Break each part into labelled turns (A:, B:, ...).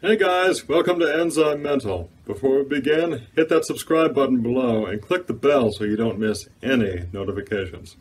A: Hey guys, welcome to Enzymental. Before we begin, hit that subscribe button below and click the bell so you don't miss any notifications.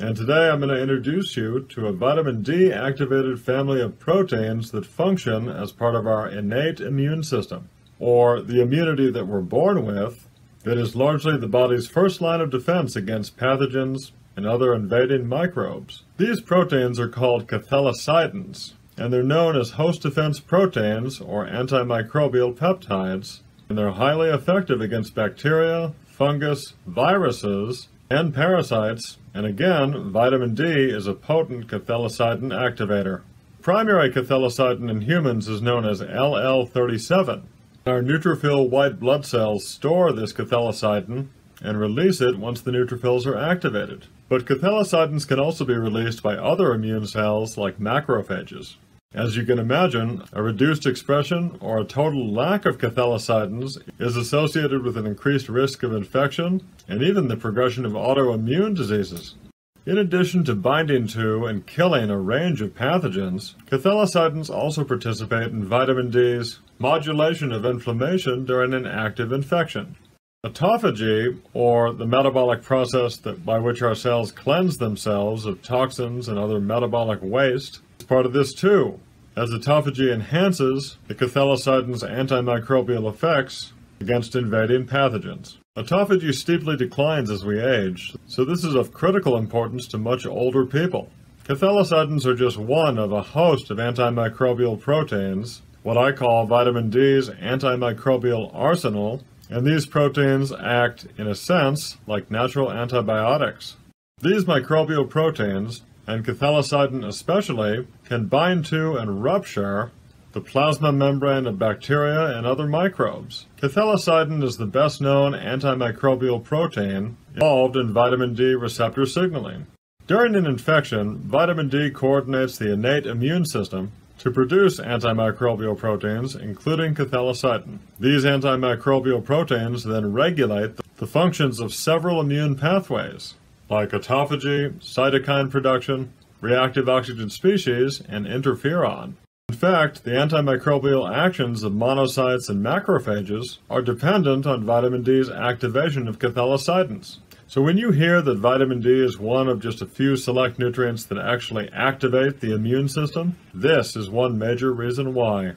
A: And today I'm going to introduce you to a vitamin D activated family of proteins that function as part of our innate immune system, or the immunity that we're born with, that is largely the body's first line of defense against pathogens and other invading microbes. These proteins are called cathelicidins, and they're known as host defense proteins or antimicrobial peptides, and they're highly effective against bacteria, fungus, viruses, and parasites, and again, vitamin D is a potent cathelicidin activator. Primary cathelicidin in humans is known as LL37. Our neutrophil white blood cells store this cathelicidin and release it once the neutrophils are activated. But cathelicidins can also be released by other immune cells like macrophages. As you can imagine, a reduced expression or a total lack of cathelicidins is associated with an increased risk of infection and even the progression of autoimmune diseases. In addition to binding to and killing a range of pathogens, cathelicidins also participate in vitamin D's modulation of inflammation during an active infection. Autophagy, or the metabolic process that, by which our cells cleanse themselves of toxins and other metabolic waste, part of this too. As autophagy enhances the cathelicidin's antimicrobial effects against invading pathogens. Autophagy steeply declines as we age, so this is of critical importance to much older people. Cathelicidins are just one of a host of antimicrobial proteins, what I call vitamin D's antimicrobial arsenal, and these proteins act, in a sense, like natural antibiotics. These microbial proteins and cathelicidin especially, can bind to and rupture the plasma membrane of bacteria and other microbes. Cathelicidin is the best known antimicrobial protein involved in vitamin D receptor signaling. During an infection, vitamin D coordinates the innate immune system to produce antimicrobial proteins, including cathelicidin. These antimicrobial proteins then regulate the functions of several immune pathways, like autophagy, cytokine production, reactive oxygen species, and interferon. In fact, the antimicrobial actions of monocytes and macrophages are dependent on vitamin D's activation of cathelicidins. So when you hear that vitamin D is one of just a few select nutrients that actually activate the immune system, this is one major reason why.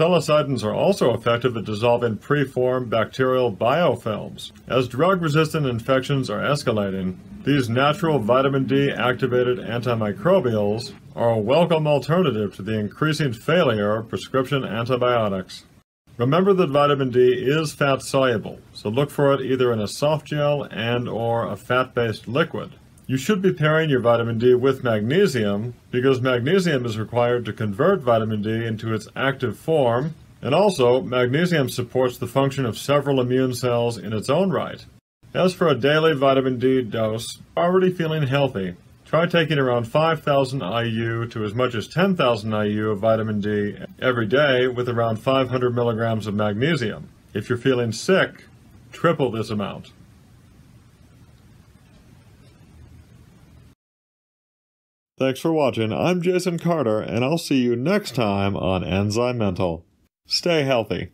A: Cathelicidins are also effective at dissolving preformed bacterial biofilms. As drug-resistant infections are escalating, these natural vitamin D activated antimicrobials are a welcome alternative to the increasing failure of prescription antibiotics. Remember that vitamin D is fat soluble, so look for it either in a soft gel and or a fat-based liquid. You should be pairing your vitamin D with magnesium because magnesium is required to convert vitamin D into its active form, and also magnesium supports the function of several immune cells in its own right. As for a daily vitamin D dose, already feeling healthy, try taking around 5,000 IU to as much as 10,000 IU of vitamin D every day with around 500 milligrams of magnesium. If you're feeling sick, triple this amount. Thanks for watching. I'm Jason Carter, and I'll see you next time on Enzymental. Stay healthy.